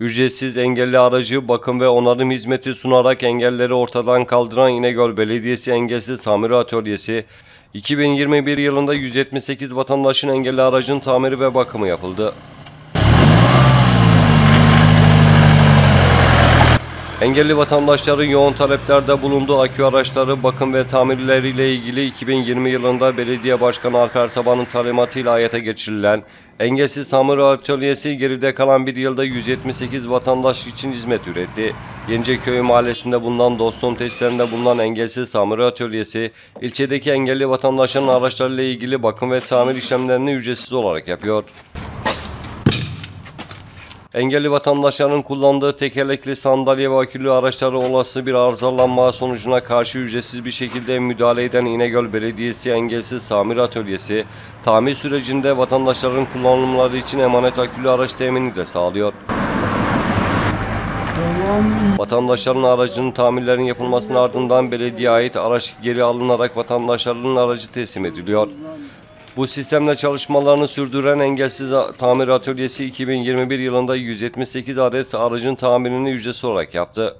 Ücretsiz engelli aracı bakım ve onarım hizmeti sunarak engelleri ortadan kaldıran İnegöl Belediyesi Engelsiz Tamir Atölyesi, 2021 yılında 178 vatandaşın engelli aracın tamiri ve bakımı yapıldı. Engelli vatandaşların yoğun taleplerde bulunduğu akü araçları bakım ve tamirleriyle ilgili 2020 yılında Belediye Başkanı Alper Taban'ın talimatıyla hayata geçirilen Engelsiz Tamir Atölyesi geride kalan bir yılda 178 vatandaş için hizmet üretti. Yeniceköy mahallesinde bulunan Dostum testlerinde bulunan Engelsiz Tamir Atölyesi, ilçedeki engelli vatandaşların araçlarıyla ilgili bakım ve tamir işlemlerini ücretsiz olarak yapıyor. Engelli vatandaşların kullandığı tekerlekli sandalye ve akülü araçları olası bir arızalanma sonucuna karşı ücretsiz bir şekilde müdahale eden İnegöl Belediyesi Engelsiz Tamir Atölyesi, tamir sürecinde vatandaşların kullanımları için emanet akülü araç temini de sağlıyor. Vatandaşların aracının tamirlerinin yapılmasının ardından belediyeye ait araç geri alınarak vatandaşların aracı teslim ediliyor. Bu sistemle çalışmalarını sürdüren Engelsiz Tamir Atölyesi 2021 yılında 178 adet aracın tamirini ücretsiz olarak yaptı.